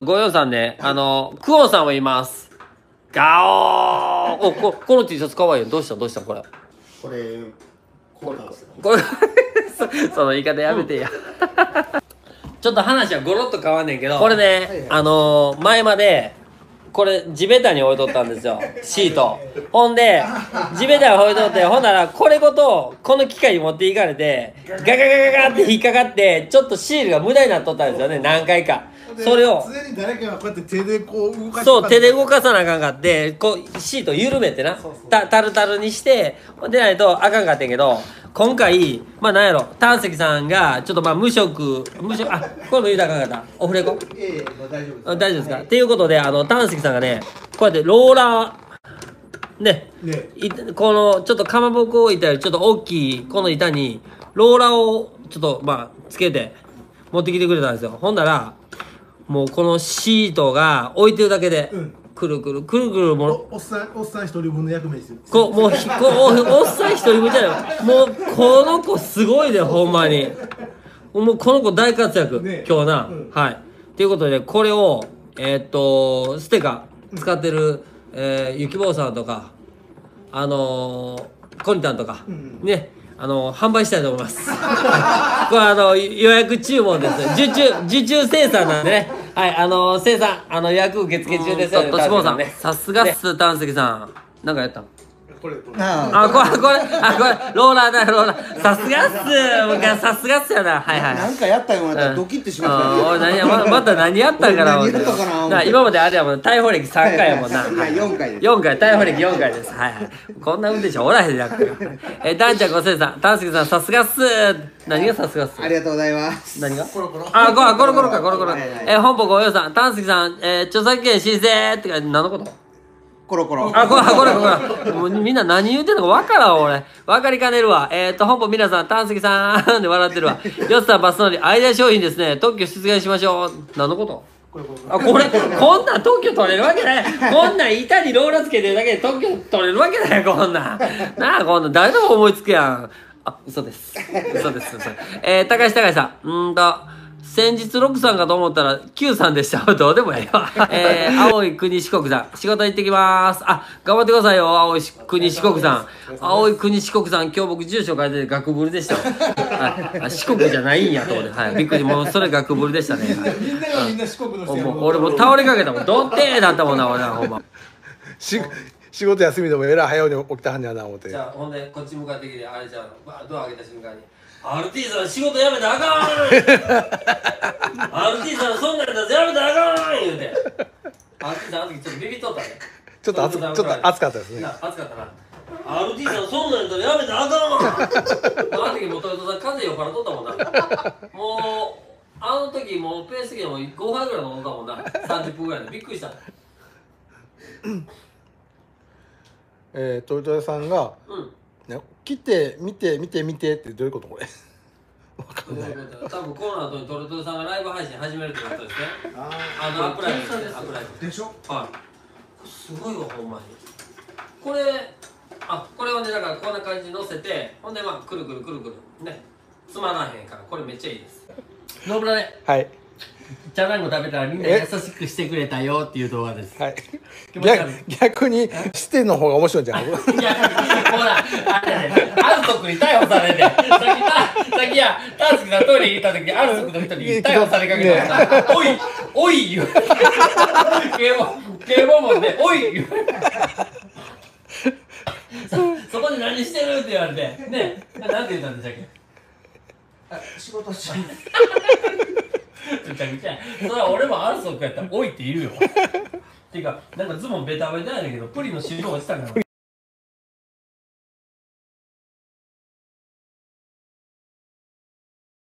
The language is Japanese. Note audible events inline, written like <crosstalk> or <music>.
ごよんさんね、あの、クオンさんもいます。ガオーお、こ、この T シャツかわいいよ。どうした？どうした？これ。これこれですこれ、そその言い方やめてや。ちょっと話はゴロッと変わんねんけど、これね、はいはいあのー前まで、これ地べたに置いとったんですよ、シート。ほんで、地べたに置いとって、ほんなら、これごと、この機械に持っていかれて、ガガガガガって引っかかって、ちょっとシールが無駄になっとったんですよね、何回か。それを、常に誰かがこうやって手でこう動かそう、手で動かさなあかんかって、こう、シート緩めてな。たタルタルにして、でないとあかんかってんけど、今回、まあなんやろ、丹石さんが、ちょっとまあ無色、無色、あ、これも言うたらあかんかった。オフレコ？ええもう大丈夫です。あ大丈夫ですか、はい。っていうことで、あの、丹石さんがね、こうやってローラー、ね、ね。いこの、ちょっとかまぼこを置いたよりちょっと大きい、この板に、ローラーをちょっと、まあ、つけて、持ってきてくれたんですよ。ほんなら、もうこのシートが置いてるだけで、うんくるくる、くるくるもう、おおっさんおっさん一人分の役目ですよこう、もうひ、こう、おおっさん一人分じゃない。もう、この子すごいで、ほんまに。もう、この子大活躍、ね今日な、うんはい。ということで、これを、えーっと、ステカ、使ってる、えー、ゆきぼうさんとか、あのー、コニタンとか、んね、あのー販売したいと思います。<laughs> これあの、予約注文です。受注、受注生産なんでね。はい、あのー生産、あの、予約受付中ですよね。としぼうさん、さすがっす、丹石さん。なんかやったんこれこれ。ああ、これ、これ、あ、これ、ローラーだ、ローラー。さすがっす。僕はさすがっすやな。はいはい。なんかやったようなったらドキッてしまったうん。俺何やままた何やったんかな <laughs> 俺。何やったか今まであれやもん逮捕歴3回やもんな、はいはい。四回です。4回逮捕歴4回です。はいはい。こんな運転手おらへんやんか。えダンちゃんごせんさん丹助さんさすがっす。何がさすがっす？ありがとうございます。何が？コロコロ。あこコロコロかコロコロ。え本舗ご用さん丹助さんえー著作権申請ってか何のこと？コロコロあ、これ、これ、これ。もうみんな何言うてんのか分からん、俺。分かりかねるわ。えっ、ー、と、本舗皆さん、丹石さんで <laughs> 笑ってるわ。よっさん、バス乗り、アイデア商品ですね。特許出現しましょう。何のこと？あ、これ、こんなん特許取れるわけない。こんなん板にローラーつけてるだけで特許取れるわけない、こんなん。なあ、こんなん誰でも思いつくやん。あ、嘘です。嘘です、嘘。えー、高橋高橋さん。うーんと、先日6さんかと思ったら9さんでした。どうでもええわ。えー、<laughs> 青い国四国さん。仕事行ってきます。あ、頑張ってくださいよ、青い国四国さん。青い国四国さん、今日僕住所書いてて学ぶりでしたわ。ああ四国じゃないんやと思って。はい。びっくり。もうそれ学ぶりでしたね。はいみんながみんな四国の人やもう俺もう倒れかけたもん。どってーだったもんな、俺はほんま。し仕事休みでもえらい早うに起きたはんやな思ってじゃあ、ほんで、こっち向かってきて、あれじゃん、バードア開けた瞬間に。RT さん仕事辞めたらあかん <laughs> !RT さんそんなんだ辞めたらあかん言うて。RT さんあの時ちょっとビビっとったね。ちょっと熱ちょっと熱かったですねな熱かったな。RT さんそんなんだやめたらあかんあの時もう豊田さん風邪酔っ払っとったもんな。もう、あの時もうペース的にも5杯ぐらい飲んだもんな。30分ぐらいで。びっくりした。えー、豊田さんがうん。「ね、来て見て見て見て」ってどういうことこれ？<laughs> わかんない多分この後にトルトルさんがライブ配信始めるってことですね。ああのアップライブですね。アップライブ。でしょ？はい。すごいわほんまに。これあこれをねだからこんな感じに乗せてほんでまあくるくるくるくるねつまらへんからこれめっちゃいいです。ノブラねはいチャランゴ食べたらみんな優しくしてくれたよっていう動画です。はい逆逆にしての方が面白いんじゃない？<laughs> いや、ほら、あれね、アルソクに逮捕されて、さっきた、さっきや、タンスキさんトイレ行った時、アルソクの人に逮捕されかけたから、おい、おい、言う。警棒、警棒持って、おい、言う。そ、そこで何してるって言われて、ね、なんて言ったんでしたっけあ仕事しちゃうめちゃくちゃそれは俺もアルソクやったら「おい」っているよ。っていうかなんかズボンベタベタやねんけどプリの汁落ちたから